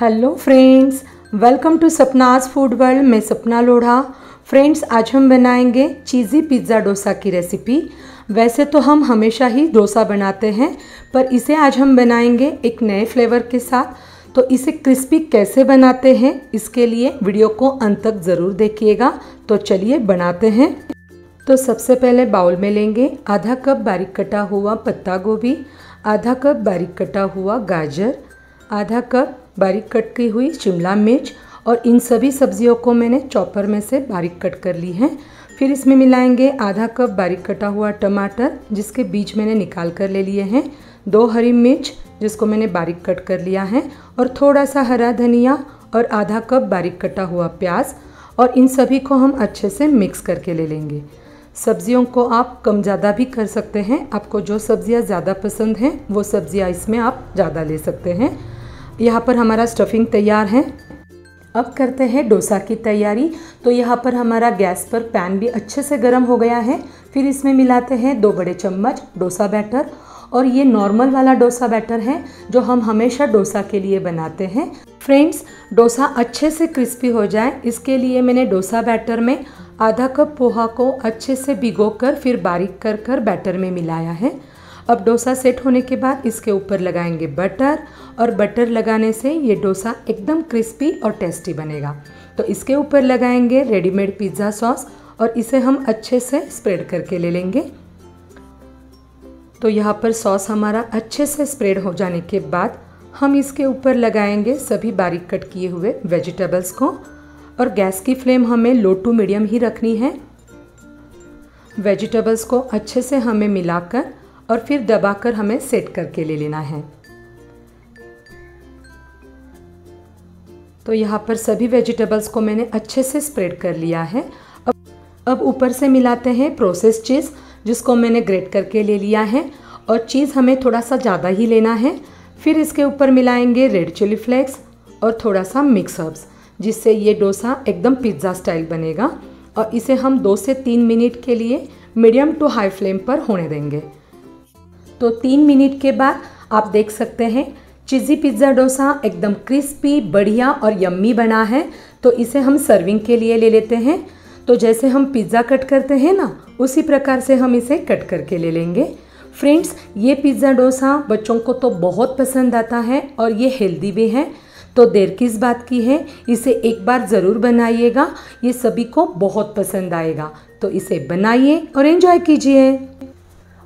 Hello friends welcome to Sapna's food world मैं Sapna Lodha. Friends आज हम बनाएँगे चीज़ी पिज़्ज़ा डोसा की रेसिपी वैसे तो हम हमेशा ही डोसा बनाते हैं, पर इसे आज हम बनाएँगे एक नए फ्लेवर के साथ। तो इसे क्रिस्पी कैसे बनाते हैं, इसके लिए वीडियो को अंत तक ज़रूर देखिएगा। तो चलिए बनाते हैं। तो सबसे पहले बाउल में लेंगे आधा कप बारीक कटा हुआ पत्ता गोभी, आधा कप बारीक कटा हुआ गाजर, आधा कप बारीक कट की हुई शिमला मिर्च और इन सभी सब्जियों को मैंने चॉपर में से बारीक कट कर ली है। फिर इसमें मिलाएँगे आधा कप बारीक कटा हुआ टमाटर, जिसके बीज मैंने निकाल कर ले लिए हैं। दो हरी मिर्च, जिसको मैंने बारीक कट कर लिया है, और थोड़ा सा हरा धनिया और आधा कप बारीक कटा हुआ प्याज, और इन सभी को हम अच्छे से मिक्स करके ले लेंगे। सब्जियों को आप कम ज़्यादा भी कर सकते हैं। आपको जो सब्ज़ियाँ ज़्यादा पसंद हैं, वो सब्ज़ियाँ इसमें आप ज़्यादा ले सकते हैं। यहाँ पर हमारा स्टफिंग तैयार है। अब करते हैं डोसा की तैयारी। तो यहाँ पर हमारा गैस पर पैन भी अच्छे से गर्म हो गया है। फिर इसमें मिलाते हैं दो बड़े चम्मच डोसा बैटर। और ये नॉर्मल वाला डोसा बैटर है, जो हम हमेशा डोसा के लिए बनाते हैं। फ्रेंड्स डोसा अच्छे से क्रिस्पी हो जाए, इसके लिए मैंने डोसा बैटर में आधा कप पोहा को अच्छे से भिगोकर फिर बारीक कर कर बैटर में मिलाया है। अब डोसा सेट होने के बाद इसके ऊपर लगाएँगे बटर और बटर लगाने से ये डोसा एकदम क्रिस्पी और टेस्टी बनेगा। तो इसके ऊपर लगाएँगे रेडीमेड पिज़्ज़ा सॉस और इसे हम अच्छे से स्प्रेड करके ले लेंगे। तो यहाँ पर सॉस हमारा अच्छे से स्प्रेड हो जाने के बाद हम इसके ऊपर लगाएँगे सभी बारीक कट किए हुए वेजिटेबल्स को और गैस की फ्लेम हमें लो टू मीडियम ही रखनी है। वेजिटेबल्स को अच्छे से हमें मिलाकर और फिर दबाकर हमें सेट करके ले लेना है। तो यहाँ पर सभी वेजिटेबल्स को मैंने अच्छे से स्प्रेड कर लिया है। अब अब ऊपर से मिलाते हैं प्रोसेस चीज़, जिसको मैंने ग्रेट करके ले लिया है। और चीज़ हमें थोड़ा सा ज़्यादा ही लेना है। फिर इसके ऊपर मिलाएँगे रेड चिली फ्लेक्स और थोड़ा सा मिक्स हर्ब्स, जिससे ये डोसा एकदम पिज़्ज़ा स्टाइल बनेगा। और इसे हम दो से तीन मिनट के लिए मीडियम टू हाई फ्लेम पर होने देंगे। तो तीन मिनट के बाद आप देख सकते हैं चीज़ी पिज़्ज़ा डोसा एकदम क्रिस्पी बढ़िया और यम्मी बना है। तो इसे हम सर्विंग के लिए ले लेते हैं। तो जैसे हम पिज़्ज़ा कट करते हैं ना, उसी प्रकार से हम इसे कट करके ले लेंगे। फ्रेंड्स ये पिज़्ज़ा डोसा बच्चों को तो बहुत पसंद आता है और ये हेल्दी भी है। तो देर किस बात की है, इसे एक बार ज़रूर बनाइएगा। ये सभी को बहुत पसंद आएगा। तो इसे बनाइए और एंजॉय कीजिए।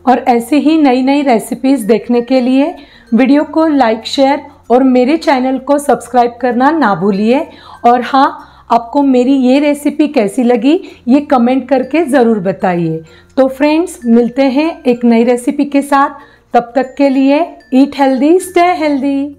और ऐसे ही नई नई रेसिपीज़ देखने के लिए वीडियो को लाइक शेयर और मेरे चैनल को सब्सक्राइब करना ना भूलिए। और हाँ आपको मेरी ये रेसिपी कैसी लगी, ये कमेंट करके ज़रूर बताइए। तो फ्रेंड्स मिलते हैं एक नई रेसिपी के साथ। तब तक के लिए ईट हेल्दी स्टे हेल्दी